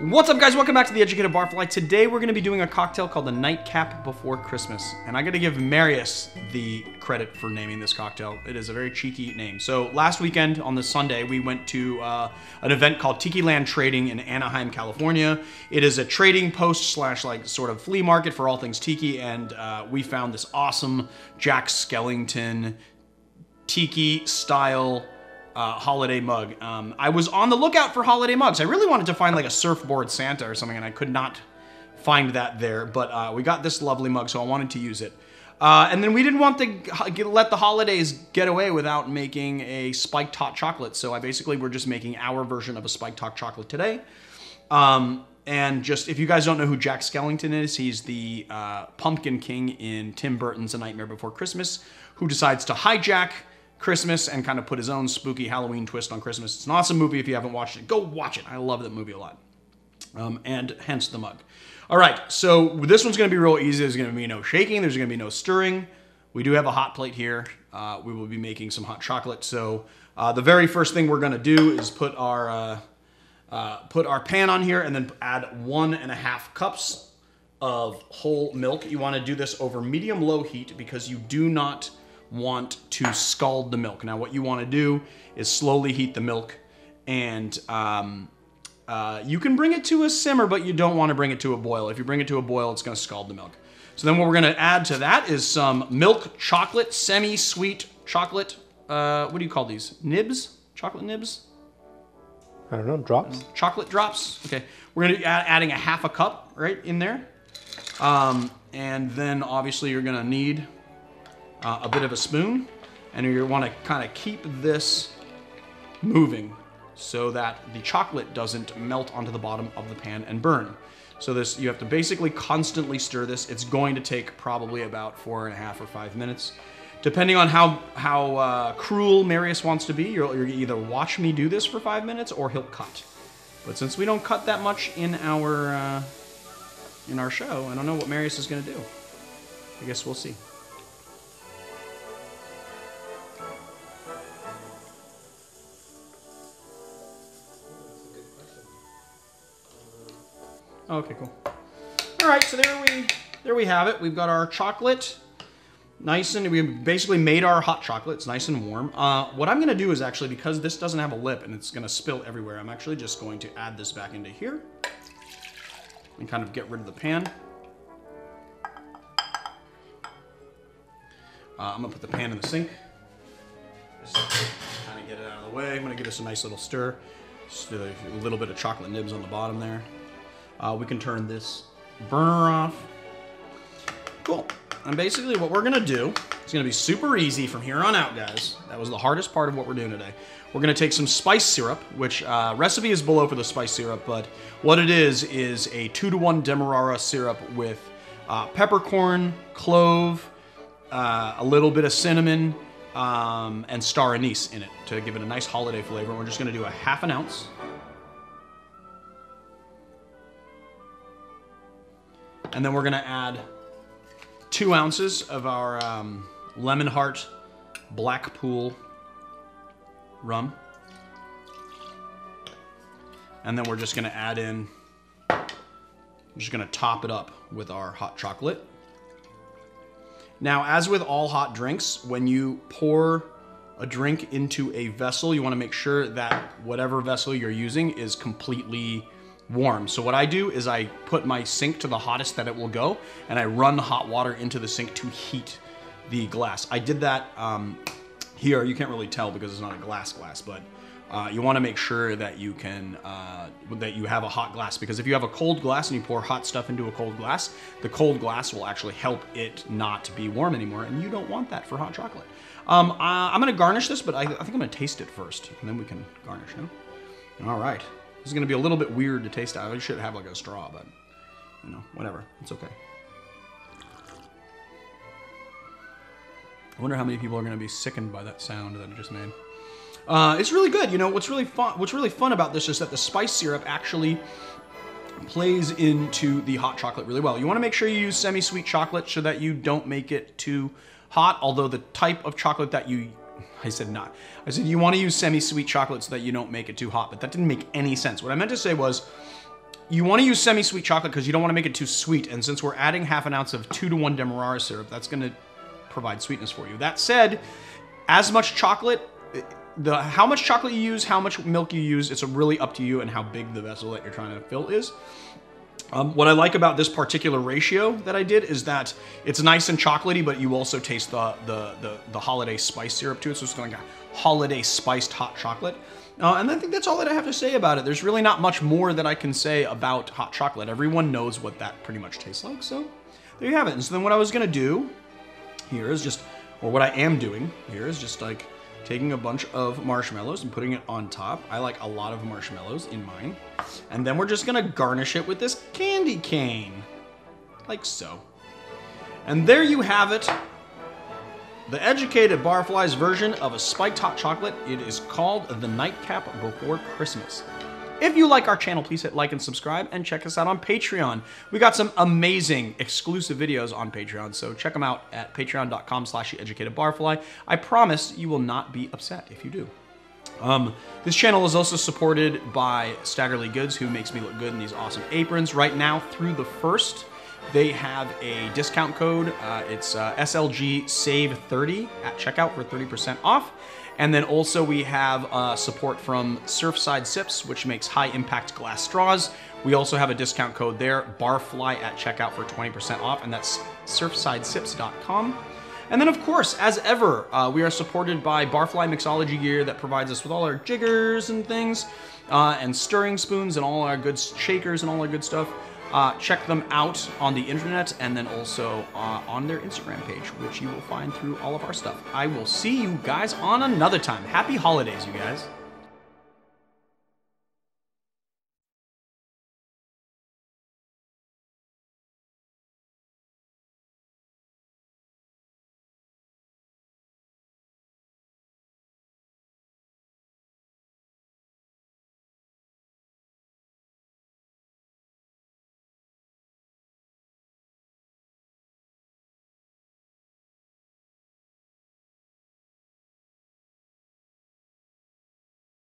What's up, guys? Welcome back to the Educated Barfly. Today we're going to be doing a cocktail called the Nightcap Before Christmas, and I got to give Marius the credit for naming this cocktail. It is a very cheeky name. So last weekend on the Sunday, we went to uh, an event called Tikiland Trading in Anaheim, California. It is a trading post slash like sort of flea market for all things tiki, and uh, we found this awesome Jack Skellington tiki style uh, holiday mug. Um, I was on the lookout for holiday mugs. I really wanted to find like a surfboard Santa or something, and I could not find that there. But uh, we got this lovely mug, so I wanted to use it. Uh, and then we didn't want to let the holidays get away without making a spiked hot chocolate. So I basically we're just making our version of a spiked hot chocolate today. Um, and just if you guys don't know who Jack Skellington is, he's the uh, Pumpkin King in Tim Burton's A Nightmare Before Christmas, who decides to hijack Christmas and kind of put his own spooky Halloween twist on Christmas. It's an awesome movie. If you haven't watched it, go watch it. I love that movie a lot. Um, and hence the mug. All right, so this one's going to be real easy. There's going to be no shaking. There's going to be no stirring. We do have a hot plate here. Uh, we will be making some hot chocolate. So uh, the very first thing we're going to do is put our uh, uh, put our pan on here and then add one and a half cups of whole milk. You want to do this over medium low heat because you do not want to scald the milk. Now, what you want to do is slowly heat the milk, and um, uh, you can bring it to a simmer, but you don't want to bring it to a boil. If you bring it to a boil, it's going to scald the milk. So then what we're going to add to that is some milk chocolate, semi-sweet chocolate. Uh, what do you call these? Nibs? Chocolate nibs? I don't know, drops? Chocolate drops. Okay. We're going to be adding a half a cup right in there. Um, and then obviously you're going to need uh, a bit of a spoon, and you want to kind of keep this moving so that the chocolate doesn't melt onto the bottom of the pan and burn. So this, you have to basically constantly stir this. It's going to take probably about four and a half or five minutes. Depending on how, how uh, cruel Marius wants to be, you'll, you'll either watch me do this for five minutes or he'll cut. But since we don't cut that much in our, uh, in our show, I don't know what Marius is gonna do. I guess we'll see. Okay, cool. All right, so there we there we have it. We've got our chocolate, nice and we basically made our hot chocolate. It's nice and warm. Uh, what I'm gonna do is actually because this doesn't have a lip and it's gonna spill everywhere. I'm actually just going to add this back into here and kind of get rid of the pan. Uh, I'm gonna put the pan in the sink. Just kind of get it out of the way. I'm gonna give this a nice little stir. Just a little bit of chocolate nibs on the bottom there. Uh, we can turn this burner off. Cool. And basically what we're gonna do, it's gonna be super easy from here on out, guys. That was the hardest part of what we're doing today. We're gonna take some spice syrup, which uh, recipe is below for the spice syrup, but what it is, is a two to one Demerara syrup with uh, peppercorn, clove, uh, a little bit of cinnamon, um, and star anise in it to give it a nice holiday flavor. we're just gonna do a half an ounce. And then we're gonna add two ounces of our um, Lemon Hart Blackpool rum. And then we're just gonna add in, I'm just gonna top it up with our hot chocolate. Now, as with all hot drinks, when you pour a drink into a vessel, you wanna make sure that whatever vessel you're using is completely warm. So what I do is I put my sink to the hottest that it will go, and I run hot water into the sink to heat the glass. I did that um, here. You can't really tell because it's not a glass glass, but uh, you want to make sure that you can uh, that you have a hot glass because if you have a cold glass and you pour hot stuff into a cold glass, the cold glass will actually help it not be warm anymore, and you don't want that for hot chocolate. Um, uh, I'm gonna garnish this, but I, I, think I'm gonna taste it first, and then we can garnish. No? All right. Is gonna be a little bit weird to taste. out. I should have like a straw, but you know, whatever. It's okay. I wonder how many people are gonna be sickened by that sound that I just made. Uh, it's really good. You know, what's really fun? What's really fun about this is that the spice syrup actually plays into the hot chocolate really well. You want to make sure you use semi-sweet chocolate so that you don't make it too hot. Although the type of chocolate that you I said not. I said you want to use semi-sweet chocolate so that you don't make it too hot, but that didn't make any sense. What I meant to say was you want to use semi-sweet chocolate because you don't want to make it too sweet. And since we're adding half an ounce of two to one demerara syrup, that's going to provide sweetness for you. That said, as much chocolate, the how much chocolate you use, how much milk you use, it's really up to you and how big the vessel that you're trying to fill is. Um, what I like about this particular ratio that I did is that it's nice and chocolatey, but you also taste the the the, the holiday spice syrup to it. So it's kind of like a holiday spiced hot chocolate. Uh, and I think that's all that I have to say about it. There's really not much more that I can say about hot chocolate. Everyone knows what that pretty much tastes like. So there you have it. And so then what I was gonna do here is just, or what I am doing here is just like taking a bunch of marshmallows and putting it on top. I like a lot of marshmallows in mine. And then we're just gonna garnish it with this candy cane, like so. And there you have it. The educated Barflies version of a spiked hot chocolate. It is called the Nightcap Before Christmas. If you like our channel, please hit like and subscribe and check us out on Patreon. We got some amazing exclusive videos on Patreon, so check them out at patreon.com slash educatedbarfly. I promise you will not be upset if you do. Um, this channel is also supported by Stagger Lee Goods, who makes me look good in these awesome aprons. Right now, through the first, they have a discount code. Uh, it's uh, SLG Save 30 at checkout for 30% off. And then also we have uh, support from Surfside Sips, which makes high impact glass straws. We also have a discount code there, Barfly at checkout for 20% off, and that's surfsidesips.com. And then, of course, as ever, uh, we are supported by Barfly Mixology Gear that provides us with all our jiggers and things, uh, and stirring spoons and all our good shakers and all our good stuff. Uh, check them out on the internet and then also uh, on their Instagram page, which you will find through all of our stuff. I will see you guys on another time. Happy holidays, you guys.